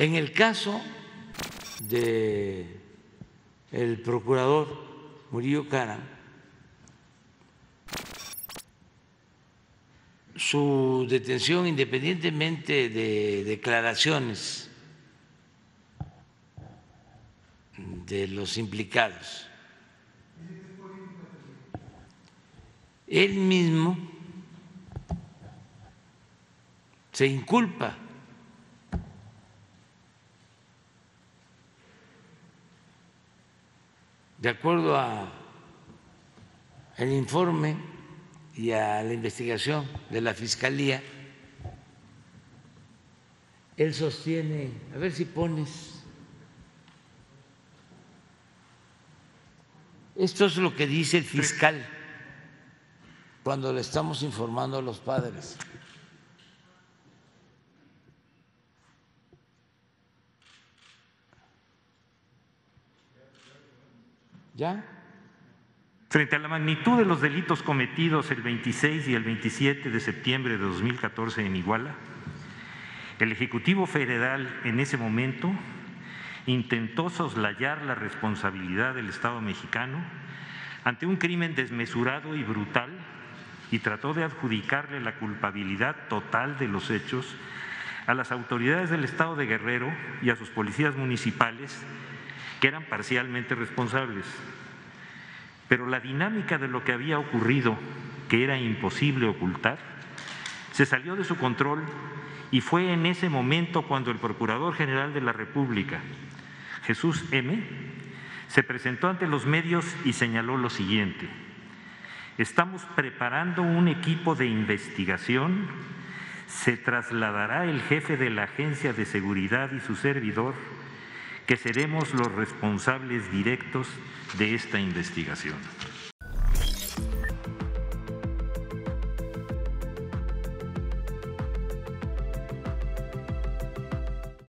En el caso de el procurador Murillo Cara, su detención independientemente de declaraciones de los implicados, él mismo se inculpa de acuerdo a el informe y a la investigación de la Fiscalía, él sostiene, a ver si pones, esto es lo que dice el fiscal cuando le estamos informando a los padres. ¿Ya? Frente a la magnitud de los delitos cometidos el 26 y el 27 de septiembre de 2014 en Iguala, el Ejecutivo Federal en ese momento intentó soslayar la responsabilidad del Estado mexicano ante un crimen desmesurado y brutal y trató de adjudicarle la culpabilidad total de los hechos a las autoridades del Estado de Guerrero y a sus policías municipales que eran parcialmente responsables. Pero la dinámica de lo que había ocurrido, que era imposible ocultar, se salió de su control y fue en ese momento cuando el Procurador General de la República, Jesús M., se presentó ante los medios y señaló lo siguiente. Estamos preparando un equipo de investigación, se trasladará el jefe de la Agencia de Seguridad y su servidor que seremos los responsables directos de esta investigación.